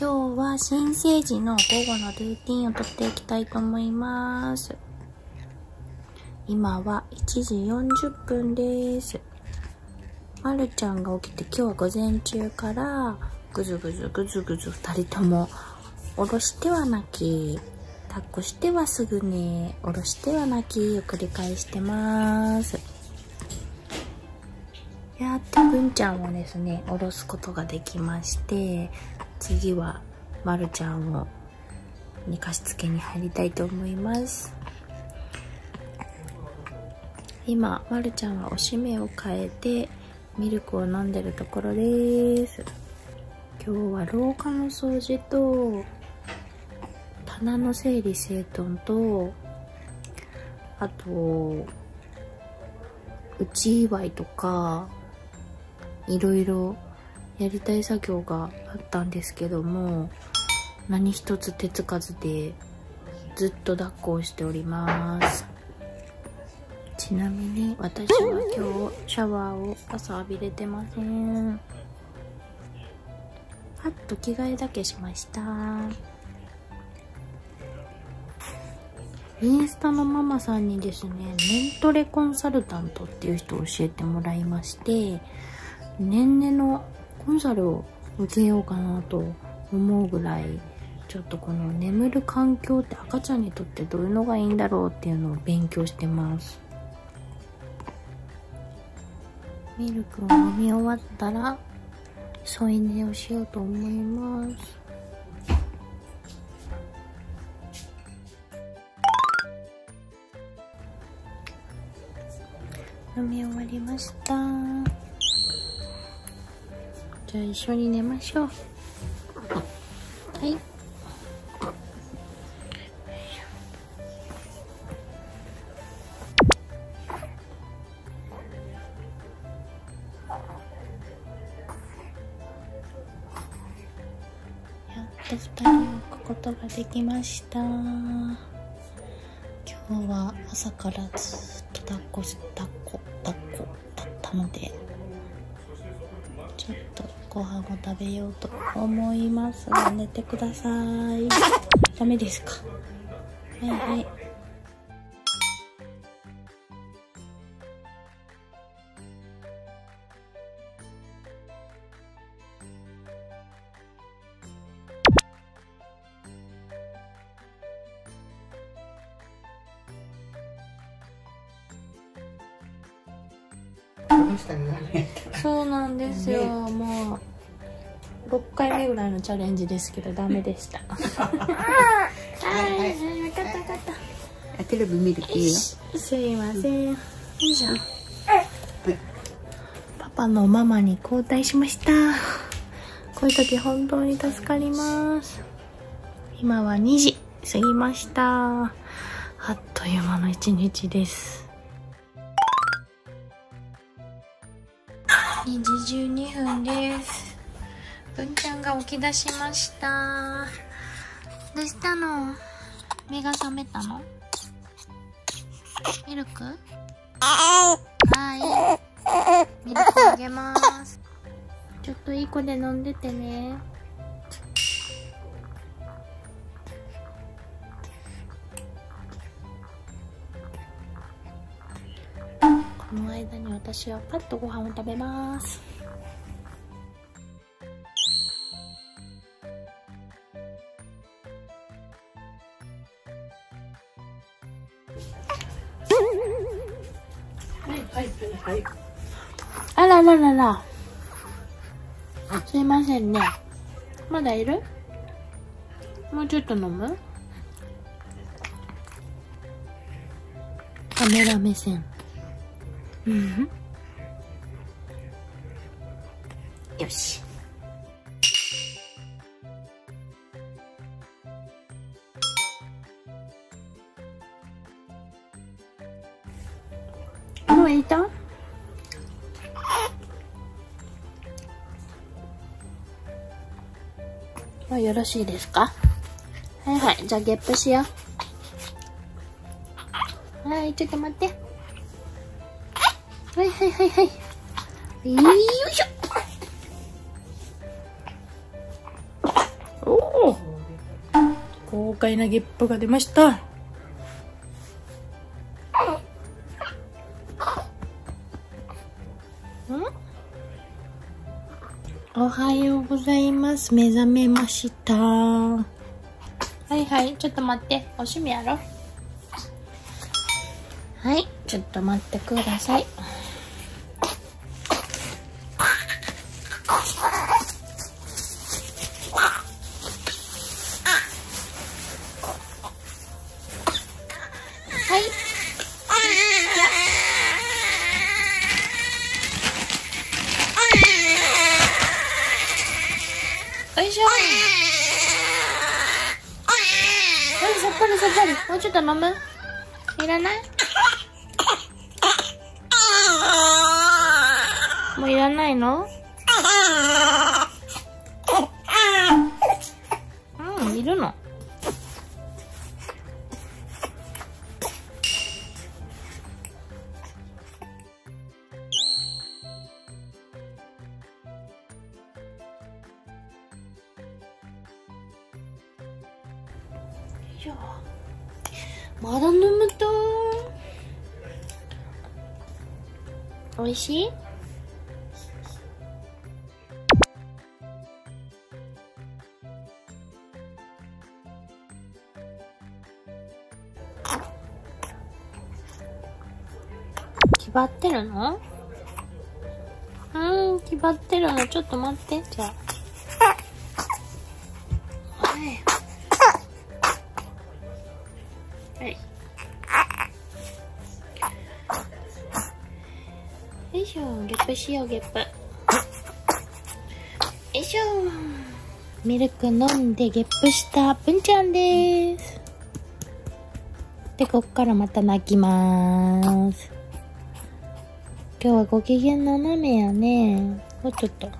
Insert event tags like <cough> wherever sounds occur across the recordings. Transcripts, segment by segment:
今日は新生児の午後のルーティンをとっていきたいと思います。今は1時40分です。まるちゃんが起きて今日は午前中からぐずぐずぐずぐず二人ともおろしては泣き、抱っこしてはすぐ寝、おろしては泣きを繰り返してます。やっと文ちゃんをですね、おろすことができまして、次はまるちゃんを寝かしつけに入りたいと思います。今まるちゃんはおしめを変えてミルクを飲んでるところです。今日は廊下の掃除と棚の整理整頓とあとうち祝いとかいろいろやりたい作業があったんですけども何一つ手つかずでずっと抱っこをしております。ちなみに私は今日シャワーを朝浴びれてません。パッと着替えだけしました。インスタのママさんにですねメントレコンサルタントっていう人を教えてもらいまして年々のコンサルを受けようかなと思うぐらいちょっとこの眠る環境って赤ちゃんにとってどういうのがいいんだろうっていうのを勉強してます。ミルクを飲み終わったら添い寝をしようと思います。飲み終わりました。じゃあ一緒に寝ましょう。はい。やっと2人を置くことができました。今日は朝からずっと抱っこ抱っこ抱っこだったので。ご飯を食べようと思いますが寝てください。ダメですか？はいはい。そうなんですよ、もう6回目ぐらいのチャレンジですけどダメでした。<laughs> はい。はい。分かった分かったテレビ見る気よすい。ません、よい。しょ、パパのママに交代しましたこうい。う時本当に助かります今は2時過ぎましたあっとい。う間の一日です2時12分です文ちゃんが起き出しました。どうしたの？目が覚めたの？ミルク？はい。ミルクあげます。ちょっといい子で飲んでてね。この間に私はパッとご飯を食べます。はい。あらららら。すいませんね。まだいる？もうちょっと飲む？カメラ目線。うん。よし。もうよろしい。ですかはい。はい。じゃあゲップしよう。はい、ちょっと待って。はい。はい。はい。はい。よい。しょ。お豪快なゲップが出ましたうんおはようございます。目覚めました。はいはいちょっと待って。おしめやろ。はいちょっと待ってください。しょう。さっぱりさっぱりもうちょっと飲む？いらない？もういらないの？うん、いるの。よまだ飲むと？美味しい？決まってるの？うん、決まってるの。ちょっと待って、じゃあ。ップしようゲップ。よいしょ。ミルク飲んでゲップしたぷんちゃんです。でこっからまた泣きまーす。今日はご機嫌斜めやね。もうちょっと。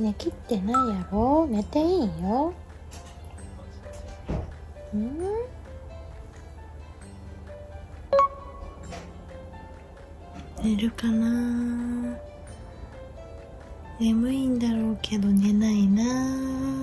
寝切ってないやろ？寝ていいよ。うん？寝るかな？眠いんだろうけど寝ないな。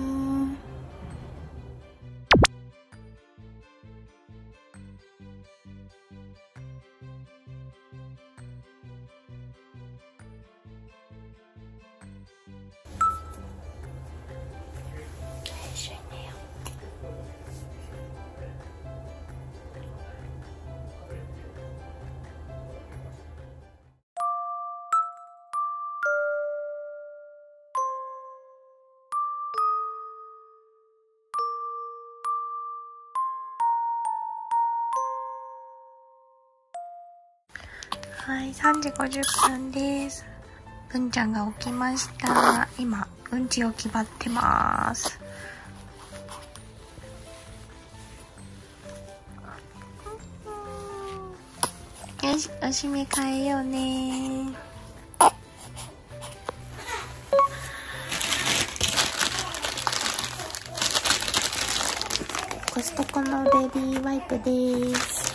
はい、3時50分です。うんちゃんが起きました。今、うんちを決まってます。よし、おしめ変えようねコストコのベビーワイプです。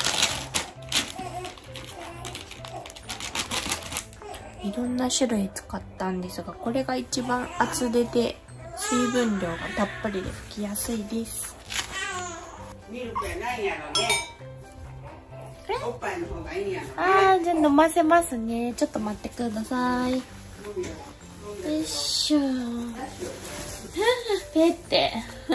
いろんな種類使ったんですがこれが一番厚手で水分量がたっぷりで拭きやすいです。ミルクやないやろねおっぱいの方がいいやろ、ね、ああじゃあ飲ませますね。ちょっと待ってください。よいしょ。ペって、<laughs>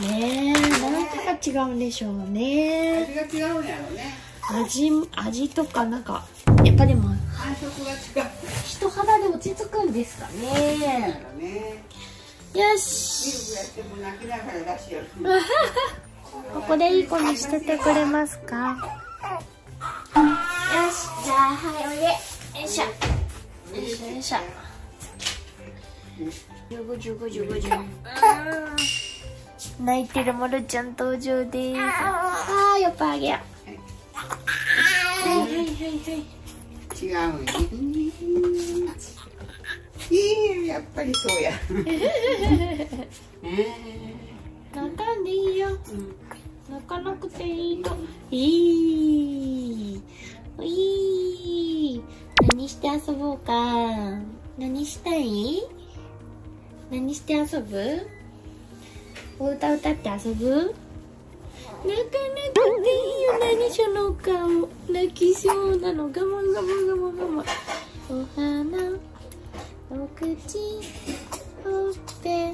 ねえ何か違うんでしょうね。味が違うんやろね。味味とかなんかやっぱりも感触が違う人肌で落ち着くんですかね。ね。よし。ここでいい子にしててくれますか？よしじゃあはいおいで。よいしょ。よいしょよいしょ。ジュグジュグジュグジュグ泣いてるまるちゃん登場です。ああ、やっぱあげや。はい。はいはいはい。違ういいやっぱりそうや。泣かんでいいよ。うん泣かなくていいと。いい。いい。何して遊ぼうか。何したい？何して遊ぶ？お歌歌って遊ぶ？泣かなくていいよ何その顔。泣きそうなの。我慢我慢我慢我慢お花お口ほっぺ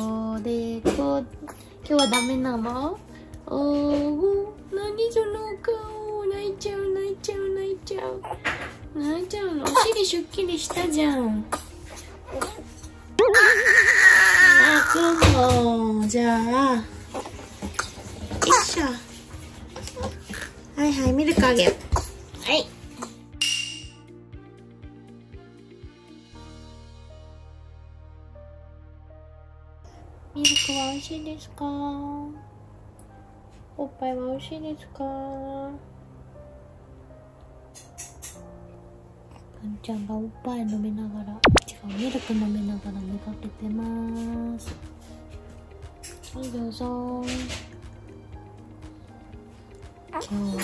おでこ。今日はダメなの？おお何その顔。泣いちゃう泣いちゃう泣いちゃう。泣いちゃうの？お尻しゅっきりしたじゃん。<laughs> 泣くのじゃあよいしょはいはいミルクあげ。ようはい。ミルクは美味しいですか？おっぱいは美味しいですか？くんちゃんがおっぱい飲みながら違うミルク飲みながら寝かけてます。はいどうぞ。今日は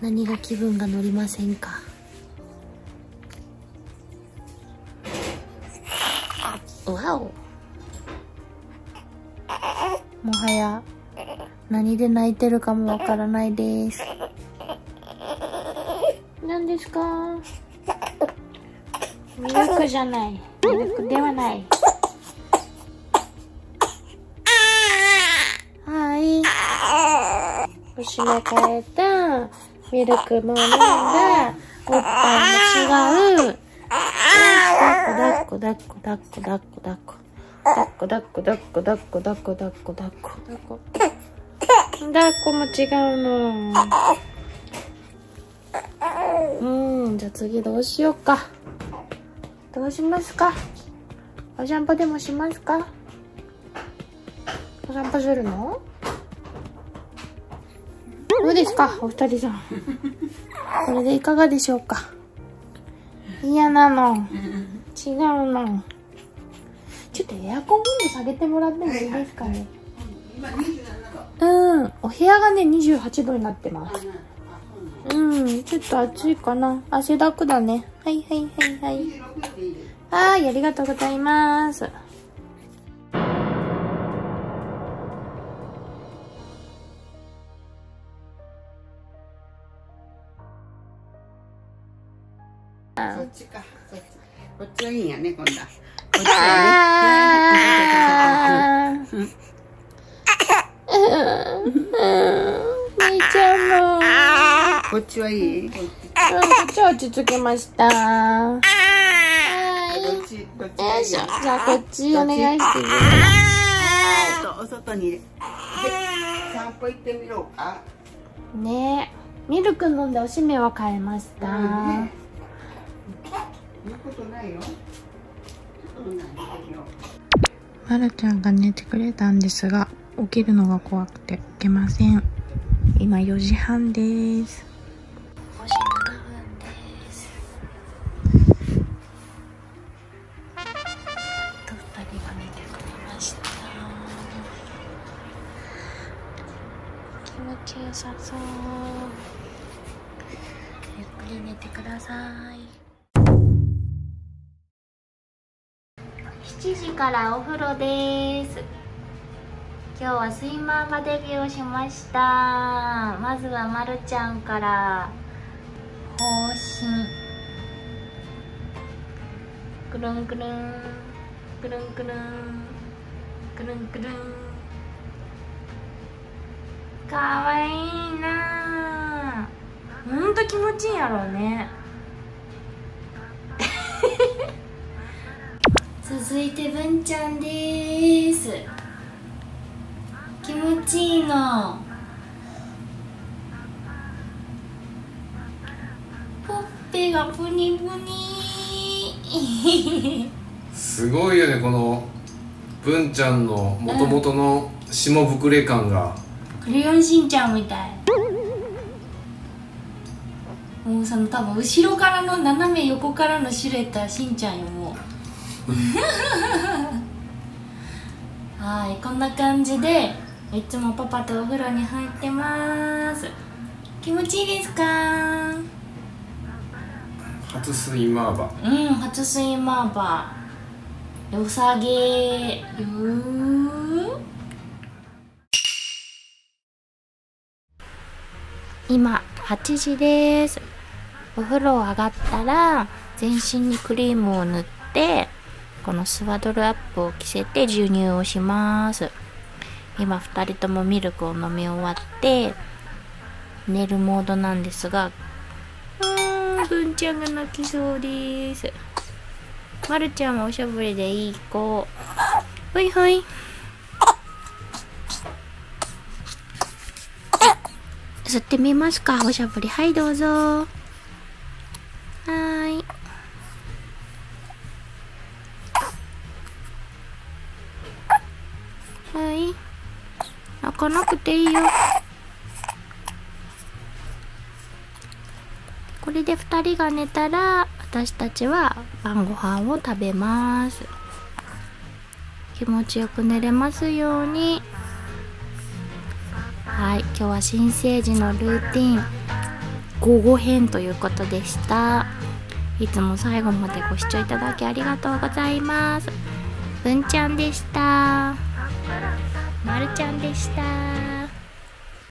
何が気分が乗りませんか？わお。もはや何で泣いてるかもわからないです。何ですか？ミルクじゃない。ミルクではない。はいお。後ろ変えた。ミルクも飲んだ。おっぱいも違う。だっこだっこだっこだっこだっこだっこ。だっこだっこだっこだっこだっこだっこだっこ。だっこも違うの。うん、じゃあ次どうしようか。どうしますか？お散歩でもしますか？お散歩するの？どうですか？お二人さん。これでいかがでしょうか？嫌なの。違うの。ちょっとエアコン温度下げてもらってもいいですかね？今27度うん、お部屋がね、28度になってます。うん、ちょっと暑いかな。汗だくだね。はいはいはいはい。26度でいいですはーい、ありがとうございます。そっちか。そっち。こっちはいいんやね今度は。こっちは <laughs> あー。泣いちゃうの。ねこっちはいい？こっちは落ち着きました。はい。じゃあこっちお願いしお外にで散歩行ってみようかねミルク飲んでおしめは変えました。うんね言うことないよまるちゃんが寝てくれたんですが起きるのが怖くて起きません今4時半です7時からお風呂です。今日はスイマーがデビューをしました。まずはまるちゃんから。方針くるんくるん。くるんくるん。くるんくるん。かわいいなほんと気持ちいいやろうね。続いて文ちゃんです。気持ちいいの。ほっぺがプニプニ。すごいよねこの文ちゃんのもともとの霜膨れ感が、クレヨンしんちゃんみたい。おもうその多分後ろからの斜め横からのシルエットはしんちゃんよもう <laughs> はいこんな感じでいつもパパとお風呂に入ってます。気持ちいいですか？初スイマーバうん初スイマーバー。よさげ。よー。今8時です。お風呂上がったら全身にクリームを塗ってこのスワドルアップを着せて授乳をします。今2人ともミルクを飲み終わって寝るモードなんですがうーん文ちゃんが泣きそうです。まるちゃんはおしゃぶりでいい子。ほいほい。吸ってみますか。おしゃぶり。はいどうぞ。これで2人が寝たら私たちは晩ご飯を食べます。気持ちよく寝れますように。はい今日は新生児のルーティン。午後編ということでした。いつも最後までご視聴いただきありがとうございます。文ちゃんでした。まるちゃんでした。